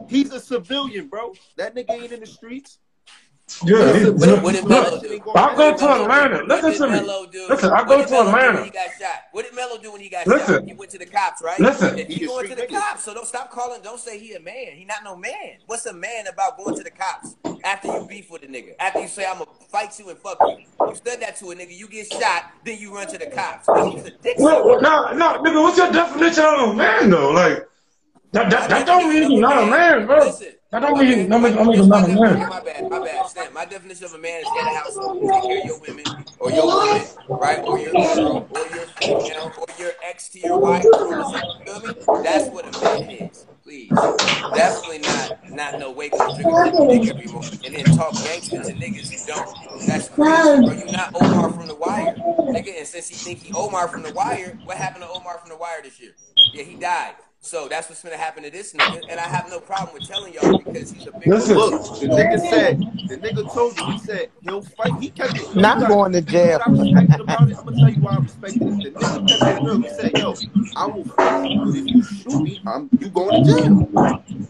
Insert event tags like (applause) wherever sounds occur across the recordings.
No. He's a civilian, bro. That nigga ain't in the streets. Yeah, he, What, look, what did look, Melo do? I go What to did Melo? Atlanta. Listen to me. Melo do? Listen, I What go did to do Atlanta. when he got shot? What did Melo do when he got Listen. shot? He went to the cops, right? Listen. He, He going to the street nigga. cops, so don't stop calling. Don't say he a man. He not no man. What's a man about going to the cops after you beef with a nigga? After you say I'm gonna fight you and fuck you. You said that to a nigga. You get shot, then you run to the cops. He's. Well, no, no, nigga, what's your definition of a man though? Like that, that, that don't mean he's not a man, bro. Listen, That don't mean man, that mean, that mean he's not a man. My bad, my bad. Stan, my definition of a man is of household. You take care of your women, or your woman, right, or your girl, or your female, or your ex to your wife. You feel me? That's what a man is. Please, definitely not, not no wake up drink a dick every and then talk gangster to niggas who don't. That's crazy, bro. You not Omar from the Wire, nigga. And since he think he Omar from the Wire, what happened to Omar from the Wire this year? Yeah, he died. So that's what's gonna happen to this nigga, and I have no problem with telling y'all because he's a big. Listen. Look, the nigga said, the nigga told you, he said he'll fight. He kept it. Not you know going to jail. you know what I respected about it? I'm gonna tell you why I respected it. The nigga kept it real. He said, "Yo, I will fight you, if you shoot me, I'm you going to jail."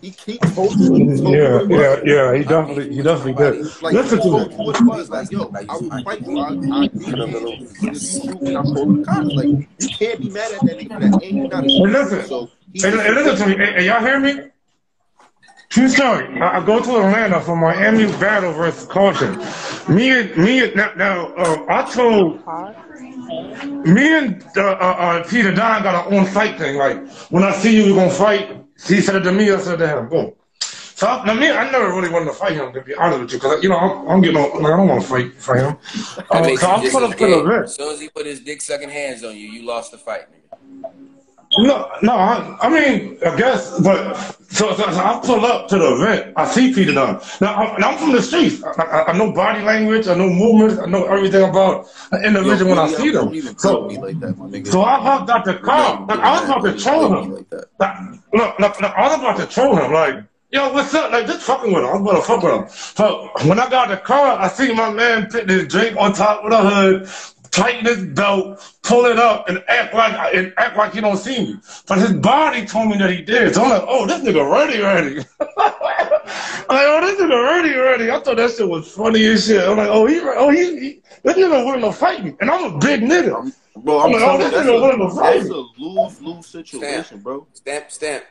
He, he told you. Told Yeah, you yeah, what it was. yeah. He definitely, he definitely did. Like Listen to told me. what it was. Like, yo, I will fight you. I, I need you. But if you shoot me, I'm calling the cops. Like you can't be mad at that nigga that. And you not a Hey, listen. So he Hey, hey, listen to me. Hey, hey, y'all hear me? True story. I, I go to Atlanta for my Miami battle versus Carlton. Me and me and now, now uh, I told me and uh, uh, uh, Peter Don got own fight thing. Like when I see you, we're gonna fight. He said it to me. I said it to him. Boom. So I, now me, I never really wanted to fight him to be honest with you, because you know I'm, I'm getting on, like, I don't want to fight fight him. Uh, so I put as up to the As soon as he put his dick sucking hands on you, you lost the fight, nigga. No, no, I, I mean, I guess, but so, so, so I pull up to the event. I see Peter Dunn. Now, I'm, now I'm from the streets. I, I, I know body language. I know movements. I know everything about an individual when I see them. So, like that, so I hopped out the car. Like, I was about to troll him. Like look, look, look, I was about to troll him. Like, yo, what's up? Like, just fucking with him. I'm to fuck with him. So when I got the car, I see my man putting his drink on top of the hood, tighten his belt, pull it up, and act like and act like he don't see me. But his body told me that he did. So I'm like, oh, this nigga ready, ready. I'm (laughs) like, oh, this nigga ready, ready. I thought that shit was funny as shit. I'm like, oh, he, oh, he, he this nigga willing to fight me, and I'm a big nigga. Bro, I'm I'm like, oh, this nigga willing to fight that's me. a lose-lose situation, bro. Stamp, stamp.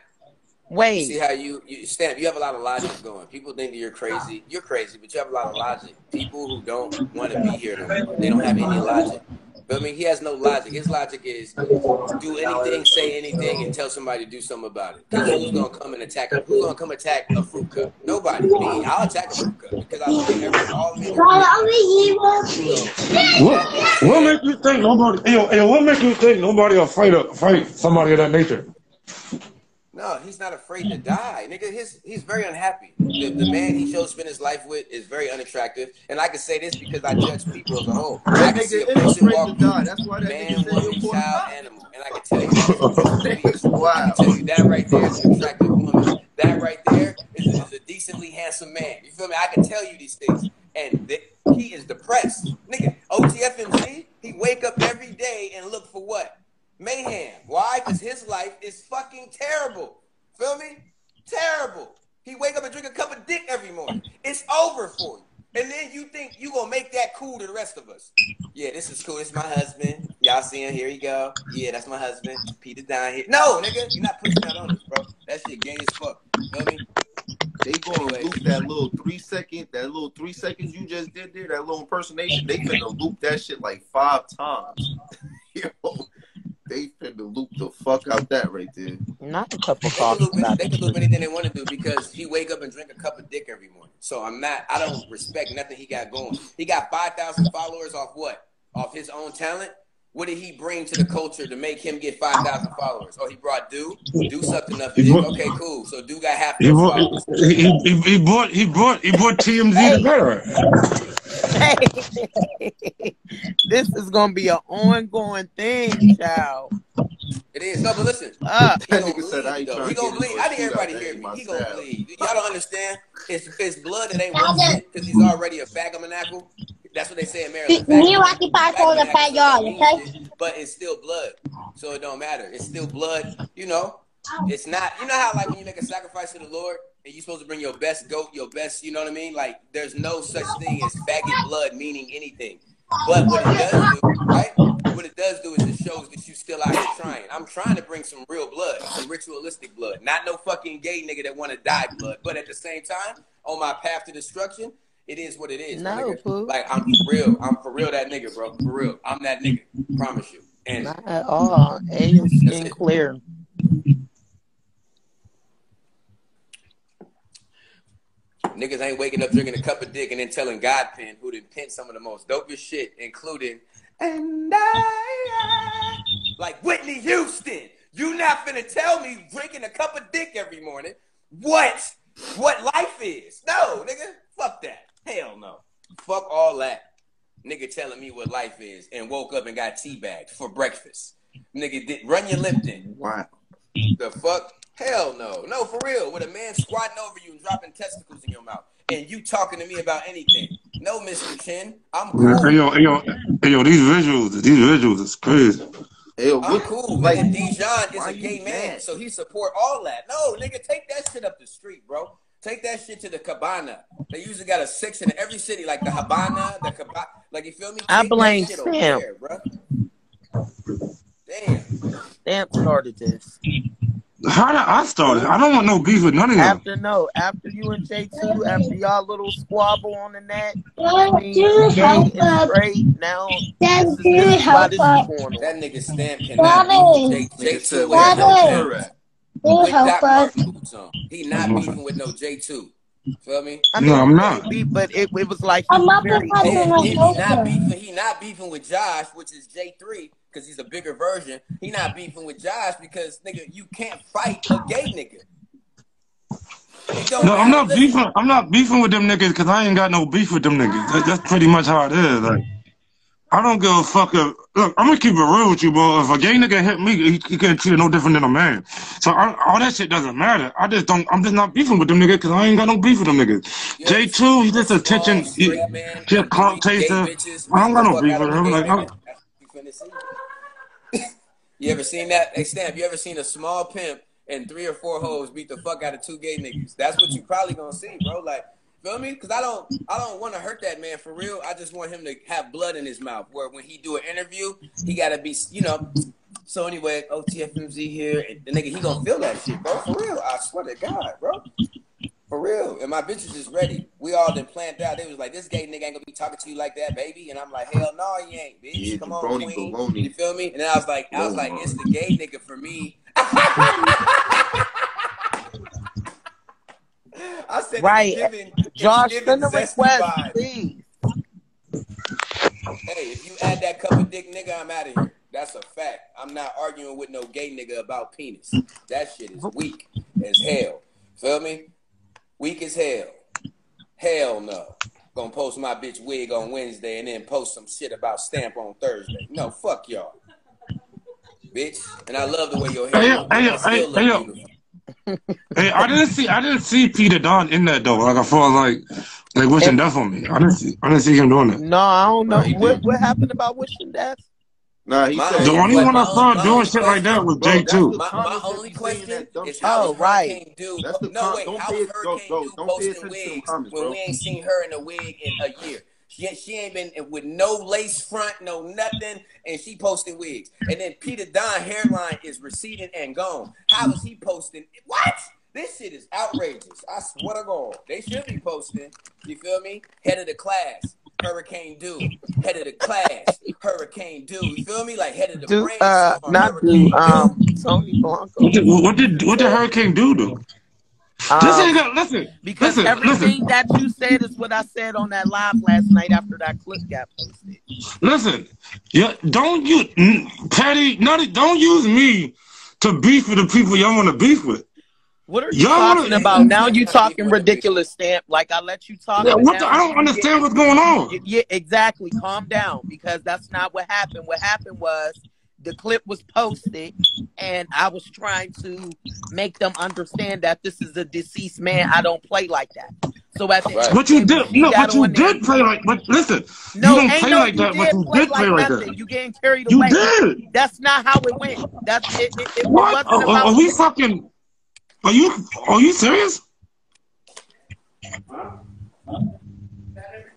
See how you, you stamp? You have a lot of logic going. People think that you're crazy. You're crazy, but you have a lot of logic. People who don't want to be here, they don't have any logic. But I mean, he has no logic. His logic is do anything, say anything, and tell somebody to do something about it. Because who's gonna come and attack? Him? Who's gonna come attack a fruit cup? Nobody. Me, I'll attack a fruit cup because I believe every all men. What, what make you think nobody? Yo, yo, what make you think nobody will fight a, fight somebody of that nature? No, he's not afraid to mm. die, nigga. His he's very unhappy. The, the man he chose to spend his life with is very unattractive, and I can say this because I judge people as a whole. I That can see a nigga is person afraid to walk die. That's why that man, nigga said woman, he'll child, animal, and I can tell you, Wow. (laughs) I can tell you that right there is an attractive woman. That right there is, is a decently handsome man. You feel me? I can tell you these things, and th- he is depressed, nigga. OTFMZ, he wake up every day and look for what? Mayhem. Why? Because his life is fucking terrible. Feel me? Terrible. He wake up and drink a cup of dick every morning. It's over for you. And then you think you gonna make that cool to the rest of us. Yeah, this is cool. This is my husband. Y'all see him? Here he go. Yeah, that's my husband. Peter down here. No, nigga, you're not pushing that on us, bro. That shit gay as fuck. Feel me? They gonna Anyway. loop that little three second, that little three seconds you just did there, that little impersonation. They gonna loop that shit like five times. Yo, they finna loop the fuck out that right there. not a cup of They can, coffee. loop, they can do anything they want to do because he wake up and drink a cup of dick every morning. So I'm not. I don't respect nothing he got going. He got five thousand followers off what? Off his own talent. What did he bring to the culture to make him get five thousand followers? Oh, he brought Do. Do sucked enough. Okay, cool. So Do got half He those brought, he, he, he brought, he brought, he brought TMZ together. (laughs) this is gonna be an ongoing thing, child. It is. No, but listen. Uh, (laughs) He That gonna nigga said, bleed, I ain't though. trying He gonna get bleed. into a I need everybody hear me. my He gonna style. bleed. Y'all don't understand. It's, it's blood that ain't worth it because he's already a fagomanacle. That's what they say in Maryland. Me aqui passou na Fagomanacle, paiola, so that okay? But it's still blood, so it don't matter. It's still blood. You know, it's not. You know how like when you make a sacrifice to the Lord and you're supposed to bring your best goat, your best. You know what I mean? Like there's no such thing as faggot blood meaning anything. But what it does do, right? What it does do is it shows that you still out here trying. I'm trying to bring some real blood, some ritualistic blood, not no fucking gay nigga that want to die blood. But at the same time, on my path to destruction, it is what it is. No. Like I'm for real. I'm for real that nigga, bro. For real. I'm that nigga. Promise you. And Not at all. A and clear. Niggas ain't waking up drinking a cup of dick and then telling Godpin who done penned some of the most dopest shit, including and I like Whitney Houston. You not finna tell me drinking a cup of dick every morning what what life is. No, nigga. Fuck that. Hell no. Fuck all that. Nigga telling me what life is and woke up and got teabagged for breakfast. Nigga did run your Lipton. Wow. The fuck? Hell no. No, for real. With a man squatting over you and dropping testicles in your mouth. And you talking to me about anything. No, Mr. Chin. I'm Man, cool. Hey yo, hey yo, hey yo, these visuals, these visuals is crazy. Hey, yo, I'm cool. like, and Dijon is a gay man, mad? so he support all that. No, nigga, take that shit up the street, bro. Take that shit to the cabana. They usually got a six in every city, like the Habana, the cabana. Like you feel me? I Take that blame shit over Sam. there, bro. Damn. Stamp started this. How did I start it? I don't want no beef with none of them. After no, after you and J two, after y'all little squabble on the net, What between do gay help us? straight, now That this is, this why help this us. is going on. That nigga Stamp cannot Robin. beef J, J2 said, with where's no Robin. your J chair at? Do with help us. Martin boots on. He not beefing with no J2. Feel me? I No, I'm not. didn't beef, but it, it was like he I'm not very I And, do and not he not beefing. He not beefing with Josh, which is J three, because he's a bigger version. He not beefing with Josh because nigga, you can't fight a gay nigga. No, I'm not beefing. I'm not beefing with them niggas because I ain't got no beef with them niggas. That, that's pretty much how it is. Like, I don't give a fuck. If, look, I'm gonna keep it real with you, bro. If a gay nigga hit me, he, he can't treat it no different than a man. So I, all that shit doesn't matter. I just don't. I'm just not beefing with them niggas because I ain't got no beef with them niggas. J two, he just attention. He, he a clout taster. I don't got no beef with him. Like, nigga? I, That's what you finna see. You ever seen that? Hey, Stamp, you ever seen a small pimp and three or four hoes beat the fuck out of two gay niggas? That's what you probably gonna see, bro. Like, feel me? Because I don't, I don't want to hurt that man for real. I just want him to have blood in his mouth. Where when he do an interview, he gotta be, you know. So anyway, OTFMZ here, and the nigga, he gonna feel that shit, bro. For real, I swear to God, bro. For real. And my bitches is ready. We all done planned out. They was like, this gay nigga ain't gonna be talking to you like that, baby. And I'm like, hell no, he ain't, bitch. Yeah, Come on, jabroni queen. baloney. You feel me? And then I was like, I was like, it's the gay nigga for me. (laughs) I said, Right. it's giving, Josh, giving send a request, vibes. please. Hey, if you add that cup of dick nigga, I'm out of here. That's a fact. I'm not arguing with no gay nigga about penis. That shit is weak as hell. Feel me? Weak as hell. Hell no. Gonna post my bitch wig on Wednesday and then post some shit about stamp on Thursday. No, fuck y'all. Bitch. And I love the way your hair Hey, look. but hey, I still hey, look hey, yo. hey, I didn't see. I didn't see Peter Don in that though. Like I felt like, like wishing death on me. I didn't see. I didn't see him doing that. No, I don't know. What, did. what happened about wishing death? Nah, he My said. The only one I saw doing own shit like that was Bro, J that's two. My, my only that be saying question is how Oh, right. Hurricane Dude? That's the no, con- wait. don't How pay is it- go- go- Dude don't posting attention to them wigs comments, when bro. we ain't seen her in a wig in a year? She, she ain't been with no lace front, no nothing, and she posting wigs. And then Peter Don hairline is receding and gone. How is he posting? What? This shit is outrageous. I swear to God. They should be posting. You feel me? Head of the class. Hurricane Dude, head of the class, Hurricane Dude. You feel me? Like head of the Do brainstorm, uh not Hurricane do um Tony Blanco. What did, what did what did Hurricane do though? This ain't Um, got listen. because listen, everything listen, that you said is what I said on that live last night after that clip got posted. listen. Yeah, don't you, Patty? Not don't use me to beef with the people y'all want to beef with. What are you Y'all talking wanna- about? Now you Not talking beefing with the ridiculous, stamp. Like I let you talk. Yeah, what the, I don't understand what's going on. Yeah, exactly. Calm down because that's not what happened. What happened was the clip was posted and I was trying to make them understand that this is a deceased man. I don't play like that. So at the Right. end, But you did no, that but you did play like. But listen, No, you don't play no, like that. But you did play like like nothing. that. You getting carried You away. did. That's not how it went. That's it. It, it, it What? wasn't Are, are, about. are we fucking? Are you? Are you serious?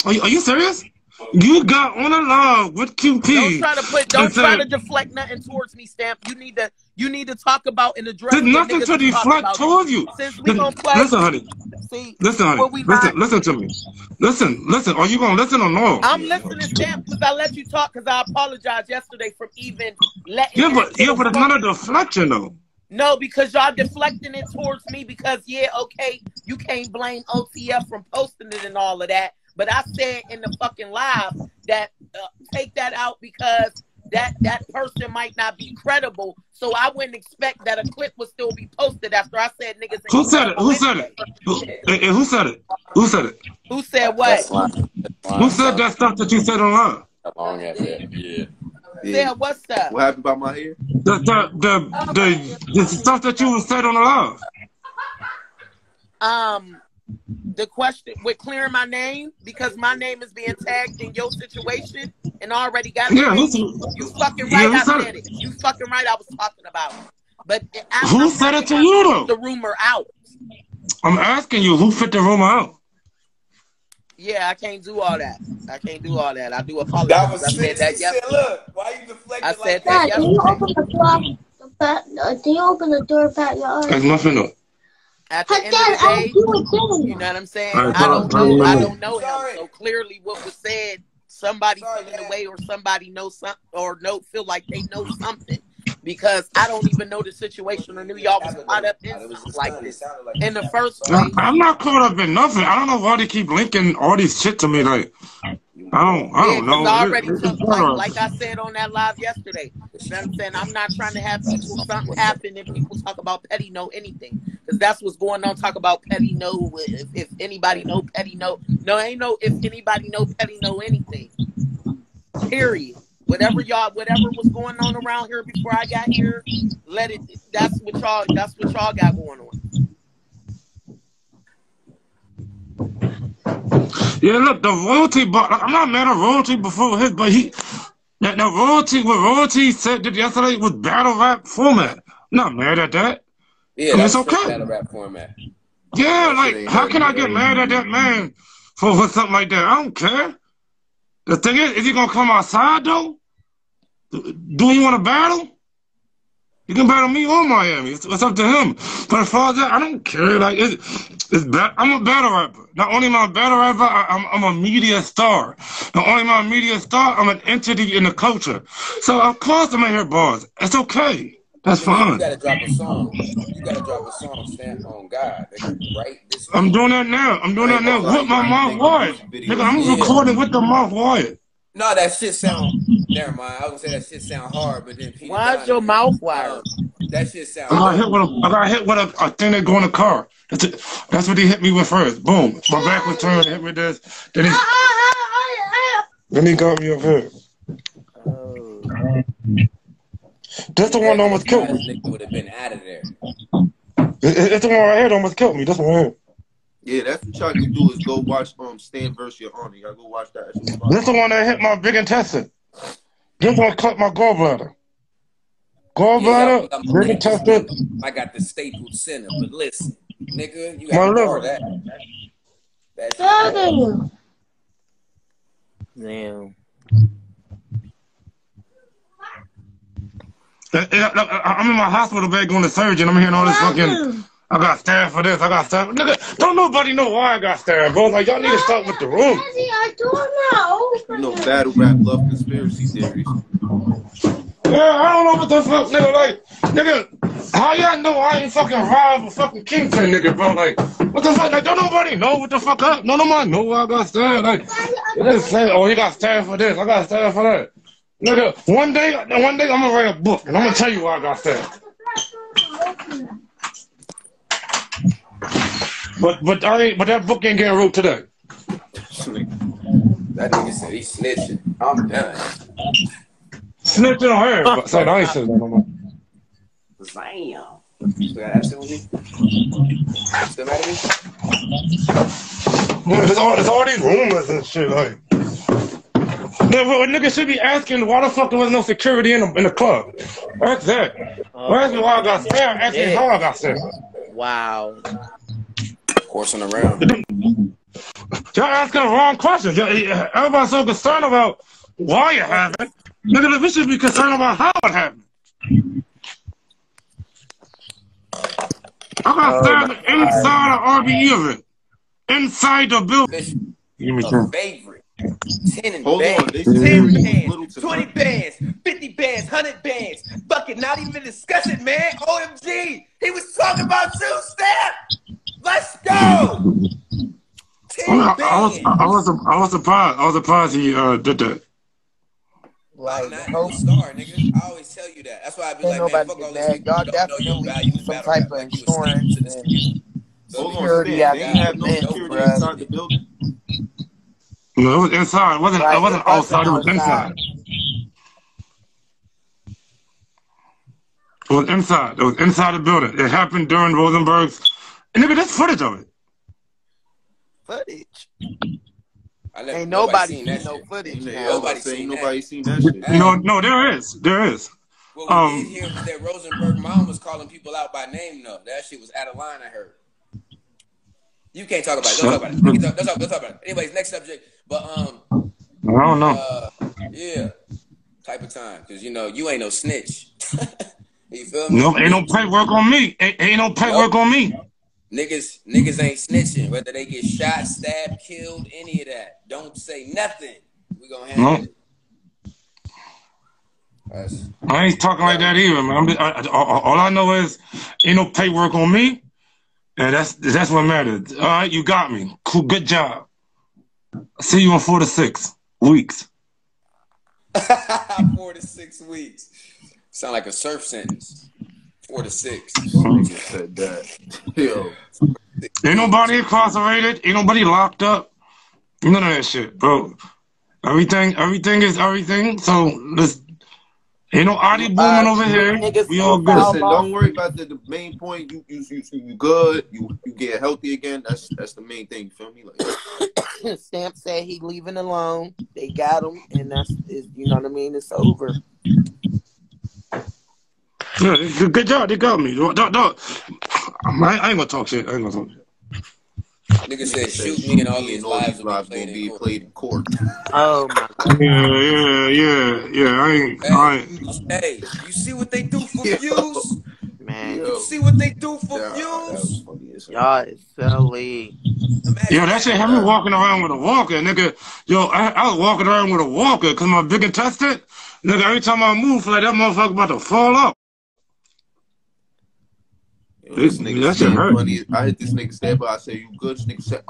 Are you, are you serious? You got on a live with QP. Don't try to put. Don't try to deflect nothing towards me, Stamp. You need to. You need to talk about and address. There's nothing to deflect towards you. Since we gonna play, Listen, honey. see, Listen, honey. we Listen, listen to me. Listen, listen. Are you gonna listen or no? I'm listening, Stamp, because I let you talk. Because I apologized yesterday for even letting. Yeah, but yeah, but it's not a deflection though. No, because y'all deflecting it towards me because yeah, okay, you can't blame OTF from posting it and all of that. But I said in the fucking live that uh, take that out because that that person might not be credible. So I wouldn't expect that a clip would still be posted after I said niggas. Who said it? Who said it? Who, who said it? Who said it? Who said That's what? That's lying. Who said that stuff that you said online? Long as that. Yeah. Yeah. Said what's up? What happened about my hair? The the the the, the stuff that you said on the live. Um, the question with clearing my name because my name is being tagged in your situation and already got Yeah, it. who, You fucking Yeah, right. who I said said it? it. You fucking right. I was talking about. it. But I, who I'm said it to not you though? The rumor out. I'm asking you, who fit the rumor out? Yeah, I can't do all that. I can't do all that. I do That apologize. was I said that He said, yesterday. look, why you deflecting I said that? that Dad, can you open the door? The back, uh, you open the door back your There's eyes? nothing though. At the But end Dad, of the I day, do it you know what I'm saying? All right, I don't know. on, I don't know him. So clearly, what was said, somebody Sorry, feeling Dad. away, or somebody knows something, or know feel like they know something. Because I don't even know the situation, or knew y'all was caught up in something like this in the first place. I- I'm not caught up in nothing. I don't know why they keep linking all these shit to me. Like I don't, I don't know. because already It- it- took, like, like I said on that live yesterday, you know what I'm saying? I'm not trying to have people, something happen if people talk about Petty know anything. Because that's what's going on. Talk about Petty know if, if anybody know Petty know. No, ain't no if anybody know Petty know anything. Period. Whatever y'all, whatever was going on around here before I got here, let it. That's what y'all. That's what y'all got going on. Yeah, look, the royalty, but I'm not mad at royalty before his, but he, the, the royalty, what royalty said that yesterday was battle rap format. I'm not mad at that. Yeah, I mean, that's it's okay. battle rap format. Yeah, That like, how can I get mad at that man for, for something like that? I don't care. The thing is, is he gonna come outside though? Do you want to battle? You can battle me or Miami. It's, it's up to him. But as far as that, I don't care. Like it's, it's ba- I'm a battle rapper. Not only am I a battle rapper, I, I'm, I'm a media star. Not only am I a media star, I'm an entity in the culture. So of course I'm in here bars. It's okay. That's fine. You gotta drop a song. You gotta drop a song stand on God, right? This I'm doing that now. I'm doing that now gonna with my mouth wired. Nigga, I'm recording with the mouth wired. No, that shit sound. Never mind. I was gonna say that shit sound hard, but then Peter. Why is your mouth wired? Um, that shit sound. I got hit dope. with a, I got hit with a, a thing that go in the car. That's it. That's what he hit me with first. Boom. My back was turned. Hit me with this. Then he, then he got me up here. Oh. That's the one that almost killed me. nigga would have been out of there. It- it- It's the one right here that almost killed me. That's the one right here. Yeah, that's what y'all can do is go watch um Stamp versus Your Honor. Y'all go watch that. That shit's fire. This the one that hit my big intestine. This one cut my gallbladder. Gallbladder, Yeah, I'm- big intestine. I got the stapled center, but listen, nigga, you My got to liver. bar that. That shit. Daddy. Damn. Uh, uh, look, I- I'm in my hospital bed going to surgery I'm hearing all this fucking. I got stabbed for this. I got stabbed. Nigga, don't nobody know why I got stabbed, bro. Like y'all need to start with the room. Daddy, I don't know. You know, battle rap love conspiracy theories. Yeah, I don't know what the fuck, nigga. Like, nigga, how y'all know I ain't fucking robbed a fucking kingpin, nigga, bro? Like, what the fuck? Like, don't nobody know what the fuck up. No, nobody know why I got stabbed. Like, they just say, oh, he got stabbed for this. I got stabbed for that. Nigga, one day, one day I'm gonna write a book and I'm gonna tell you why I got stabbed. But, but I ain't, but that book ain't getting wrote today. That nigga said he snitching. I'm done. Snitching on her, but so I ain't saying that no more. Damn. Still got that with me? Still mad at me? There's all, there's all these rumors and shit. Like, yeah, well, a nigga should be asking why the fuck there was no security in the, in the club. Ask that. Oh, Ask me why I got stabbed. Ask me Yeah. how I got stabbed. Wow. Horsing around. Y'all asking the wrong questions. Everybody's so concerned about why it happened. Nigga, we should be concerned about how it happened. I got Oh, stabbed my inside the RBE of it. Inside the building. Fish, Give me a favorite. 10 and Hold bands. on, they 10 bands, 20 nothing. bands, 50 bands, 100 bands. Fucking not even discuss it, man. OMG. He was talking about two step. Let's go. 10 I, I was, bands. I was, I was surprised. I was surprised he uh, did that. I'm Like, not hope star, nigga. I always tell you that. That's why I be ain't like, man, fuck all this. Y'all don't know your definitely need some type of Like you a snake insurance to this and music. Hold on, Security Stan, at they have no security inside the building. No, it was inside. It wasn't. Right, it wasn't it wasn't outside. It was inside. It was inside. It was inside the building. It happened during Rosenberg's. And nigga, there's footage of it. footage. Ain't nobody nobody seen that no shit. footage Ain't nobody Nobody seen seen that. nobody seen that shit. No, no, there is. There is. What we Um, did hear was that Rosenberg mom was calling people out by name though. That shit was out of line, I heard. You can't talk about it. Don't talk about it. You can talk, don't, talk, don't talk about it. Anyways, next subject. But um I don't know. uh yeah. Type of time. Cause you know, you ain't no snitch. (laughs) you feel me? No, ain't no paperwork on me. Ain't, ain't no paperwork on me. Niggas niggas ain't snitching, whether they get shot, stabbed, killed, any of that. Don't say nothing. We gonna handle No. it. That's, I ain't talking like that either, man. I'm just, I, I, all all I know is ain't no paperwork on me, and that's that's what matters. All right, you got me. Cool, good job. See you in four to six weeks. (laughs) four to six weeks. Sound like a surf sentence. Four to six. Said that. Yo, Ain't nobody incarcerated. Ain't nobody locked up. None of that shit, bro. Everything, everything is everything. So let's. Ain't no Adi booming Uh, over here. We all good. listen, don't worry about the, the main point. You you you you good. You you get healthy again. That's that's the main thing. You feel me? Like (coughs) Stamp said he leaving alone. They got him, and that's is you know what I mean. It's over. Yeah, good, good job. They got me. Dog, dog, dog. I, I ain't gonna talk shit. I ain't gonna talk shit. Nigga said, shoot me and all these lives these will be gonna played be in court. played in court. Oh my god. (laughs) Yeah, yeah, yeah, yeah. I ain't. I Hey, ain't. hey, you see what they do for (laughs) Yo. views? Man, Yo. You see what they do for Yeah, views? funny as hell. y'all is silly. Imagine Yo, that shit had me walking around with a walker, nigga. Yo, I, I was walking around with a walker because my big intestine, nigga, every time I move, like that motherfucker about to fall up. Yo, this That nigga shit said hurt. funny. I hit this nigga stand by. I said, "You good?" This nigga said,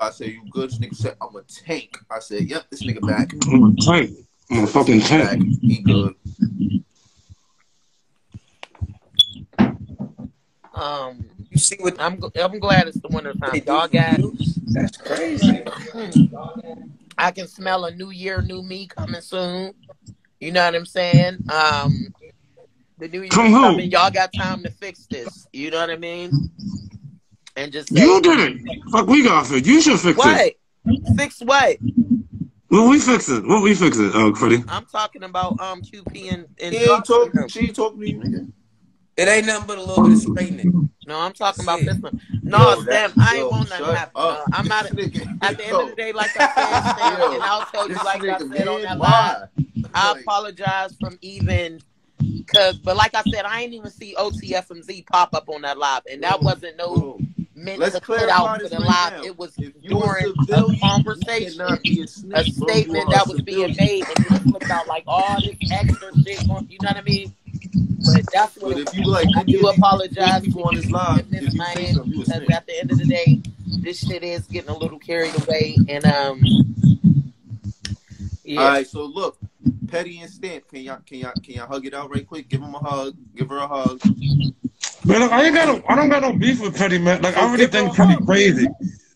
"I said you good." This nigga said, "I'm a tank." I said, "Yep." This nigga back. I'm a tank. I'm a fucking Back. tank. He good. Um, You see what I'm gl- I'm glad it's the winter they time. do Y'all for got. views? That's crazy. (clears throat) I can smell a new year, new me coming soon. You know what I'm saying? Um, the new year From who? coming. Y'all got time to fix this. You know what I mean? And just say, You did it. Fuck, we got it. You should fix it. what? Fix what? What we fix it? What we fix it, uh, Freddie? I'm talking about um QP and, and He ain't Johnson. talking. She ain't talking to you. It ain't nothing but a little bit of straightening. No, I'm talking about this one. No, Yo, that- Stem, I yo, ain't want nothing shut happen. up. Uh, I'm not. This nigga- At the end of the day, like I said, Stem, (laughs) Yo, and I'll tell you, this like I nigga, said on that why? live, I apologize from even because, but like I said, I ain't even see OTFMZ pop up on that live, and that wasn't no meant Let's to put out for the live. now. It was during civilian, a conversation, a a snitch. Statement that was being made, and it flipped out like all this extra shit. on- You know what I mean? But that's what But if you like I do apologize people on this for live, this if you say something, because snitch. at the end of the day, this shit is getting a little carried away, and um, yeah. All right, so look, Petty and Stamp, can y'all can y'all can y'all hug it out right quick? Give him a hug. Give her a hug. Man, look, I ain't got no, I don't got no beef with Petty, man. Like, I So really give her think a Petty hug. crazy.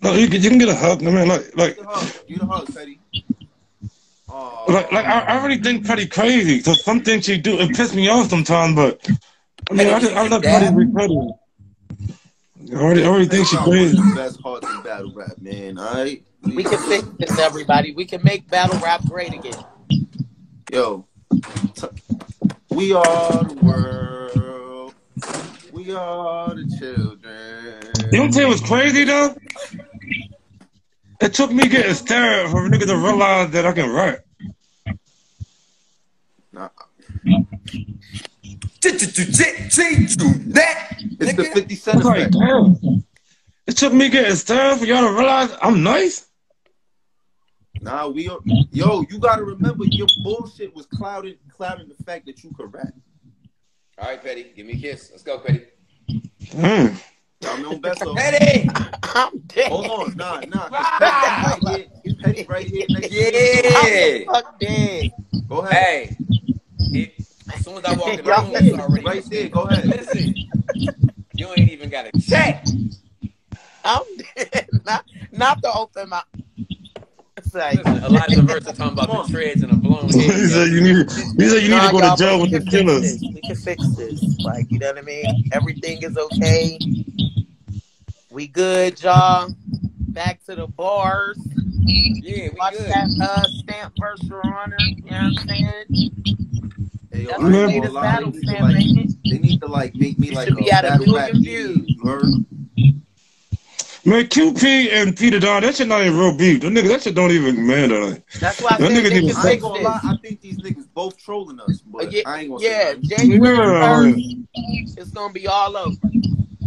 Look, you can, you can get a hug, man. Like, like, Get a hug. Get a hug, Petty. Oh, like, like I, I really think Petty crazy. So some things she do, it piss me off sometimes, but I mean, I, just, I let Petty Petty. I already, I already think she Got crazy. the best hearts in battle rap, man. All right. We can fix this, everybody. We can make battle rap great again. Yo, t- we are the world. We are the children. You know what I'm was crazy though? It took me getting stared for a nigga to realize that I can rap. Nah, That it's the 50 I Cent was effect. It took me getting stared for y'all to realize I'm nice. Nah, we are. Yo, you gotta remember your bullshit was clouded, clouding the fact that you could rap. All right, Petty, give me a kiss. Let's go, Petty. Mm. Y'all know Besso. Petty. I'm dead. Hold on, nah, nah. nah. 'cause Petty right here, he's Petty right here next to you. Yeah. Fuck dead. Go ahead. Hey. It, as soon as I walk in the room, it's already Right there, go ahead. Listen, you ain't even got to check. I'm dead. Not, not to open my. It's like, Listen, Elijah Versa talking about the treads and a blown he said head. you need, he said you need to go to jail with the killers. We can fix this. Like, you know what I mean? Everything is okay. We good, y'all. Back to the bars. Yeah, we Watch good. that uh, stamp verse your honor. You know what I'm saying? Hey, yo, That's I ain't the latest battle they need to, like, ain't? They need to like make me You like a be at a battle rap million views. Views. You heard? Man, QP and Peter Don, that shit not even real beef. That nigga, that shit don't even matter. Like, That's why I That said nigga they need I ain't gonna lie. I think these niggas both trolling us, Uh, but yeah, I ain't gonna yeah, say nothing. Jay Yeah, Williams I first. It's gonna be all over.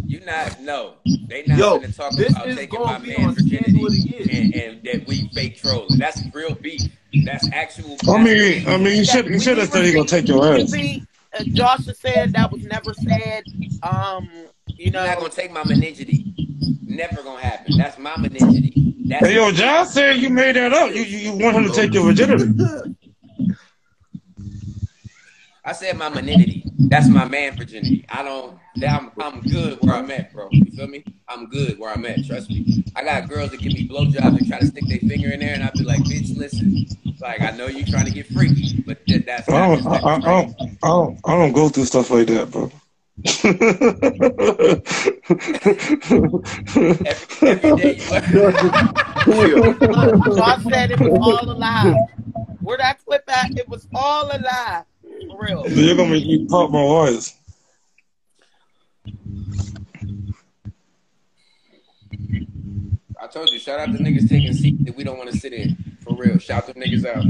You not no. They not Yo, gonna talk this about taking my be man on Scandal of the virginity and, and that we fake trolling. That's real beef. That's actual. I that's mean, I mean, you should, you should have said he gonna take your ass. see, uh, Josh said that was never said. Um, you You're not gonna take my meningity. Never gonna happen. That's my meningity. That's Hey, yo, John said you made that up. You, you, you want him to take your virginity. I said my meningity. That's my man virginity. I don't. I'm I'm good where I'm at, bro. You feel me? I'm good where I'm at. Trust me. I got girls that give me blowjobs and try to stick their finger in there, and I'd be like, bitch, listen. Like I know you trying to get freaky, but that, that's I don't, I, I, I, don't, I, don't, I don't go through stuff like that, bro. Every, every day you learn. look, said it was all a lie. Where that clip at? It was all a lie. For real. You're gonna make me pop my wires. I told you, shout out to niggas taking seats that we don't want to sit in. For real. Shout them niggas out.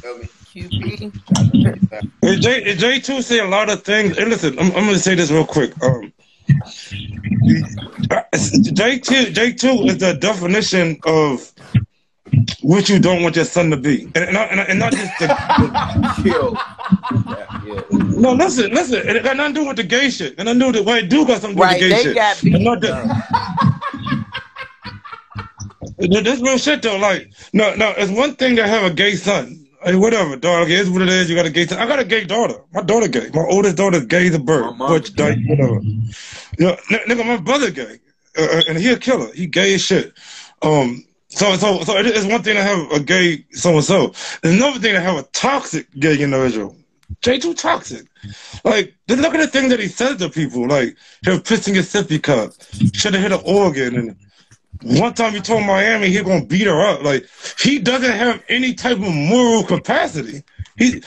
Feel me? QP. Shout them niggas out. Hey, J, J two say a lot of things. Hey, listen, I'm, I'm gonna say this real quick. Um, J two, J two is the definition of what you don't want your son to be, and and, not- and, and not just the, the Yo. Yeah, yeah. no. Listen, listen, it got nothing to do with the gay shit, and I knew that white do got something to do Right, with the gay they shit. got And beat. not the, This real shit though. Like, no, no, it's one thing to have a gay son. Hey, whatever, dog. It is what it is. You got a gay son. I got a gay daughter. My daughter gay. My oldest daughter's gay as a bird. mom Butch, is gay. dyke, whatever. Yeah, n- nigga, my brother gay, uh, uh, and he a killer. He gay as shit. Um, so, so, so it is one thing to have a gay so and so. It's another thing to have a toxic gay individual. J too toxic. Like, just look at the thing that he says to people. Like, him pissing his sippy cup. Should have hit an organ and. One time he told Miami he gonna beat her up. Like he doesn't have any type of moral capacity. He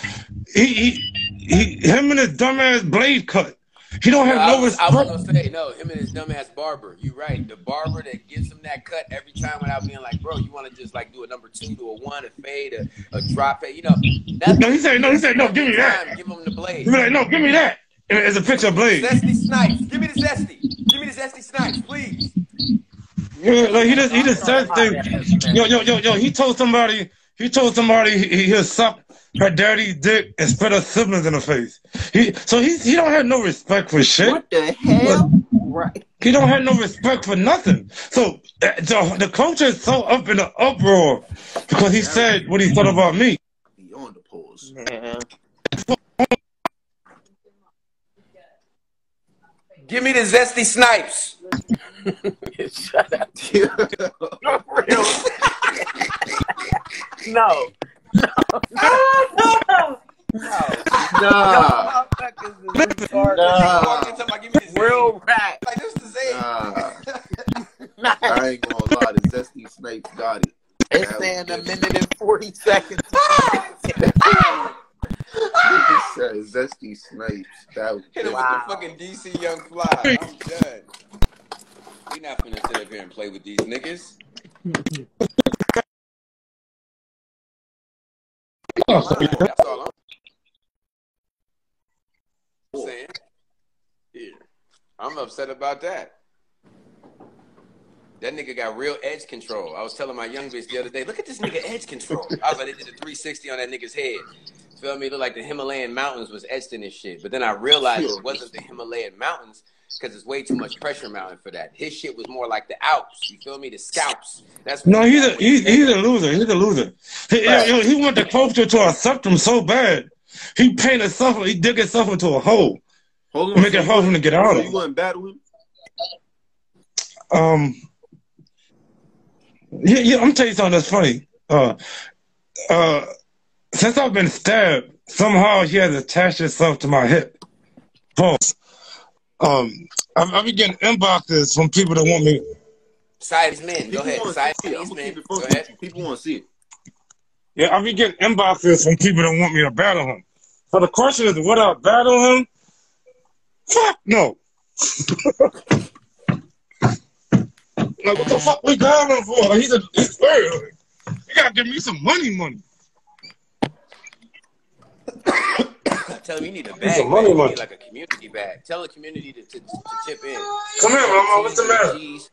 he he, he him and his dumbass blade cut. He don't have I, no was, I was respect. gonna say no. Him and his dumbass barber. You right. The barber that gives him that cut every time without being like, bro, you want to just like do a number two to a one, a fade, a, a drop fade. You know. No, he said no. He said no. Give me that. Time, give him the blade. He be like no. Give me that. It's a picture of blade. Zesty snipes. Give me the zesty. Give me the zesty snipes, please. Yeah, like he just he just says things. Yo yo yo yo. He told somebody. He told somebody he, he'll suck her daddy's dick and spit her siblings in the face. He so he he don't have no respect for shit. What the hell? Right. He don't have no respect for nothing. So uh, the, the culture is so up in the uproar because he said what he thought about me. Beyond the pause. Yeah. Give me the zesty snipes. (laughs) Shut up. For real. no. No. No. Nah. Motherfuckers is retarded. Nah. Walk in, talking about, give me the zesty. Real rat. Like this is it. Nah. (laughs) I ain't gonna lie, the Zesty Snipes got it. It's That saying a minute and 40 seconds. (laughs) Zesty Snipes. That was Hit him Wow. with the fucking DC Young Fly. I'm done. We not finna sit up here and play with these niggas. That's all I'm saying. Yeah. I'm upset about that. That nigga got real edge control. I was telling my young bitch the other day, look at this nigga edge control. I was like, they did a 360 on that nigga's head. Feel me? It looked like the Himalayan mountains was etched in his shit. But then I realized it wasn't the Himalayan mountains because it's way too much pressure mounting for that. His shit was more like the Alps. You feel me? The scalps. That's No, he's a he's, he's a loser. He's a loser. He, Right. yo, he went the closer to a septum so bad. He painted himself. He dig himself into a hole. Hold on. Make it hard for him to get out So of. you wouldn't battle him? Um. Yeah, yeah. I'm telling you something that's funny. Uh, uh, since I've been stabbed, somehow he has attached himself to my hip. Pause. Um, I've, I've been getting inboxes from people that want me. Side's men. Go People ahead. want Side's to see it. Men. Go ahead. People want to see it. Yeah, I've been getting inboxes from people that want me to battle him. So the question is, would I battle him? Fuck no. (laughs) like, what the fuck we battling for? Like, he's a he's very. You gotta give me some money, money. (laughs) Tell him you need a bag. man. money, money. need like a community bag. Tell the community to, to, to chip in. Come here, mama. What's the matter? Cheese,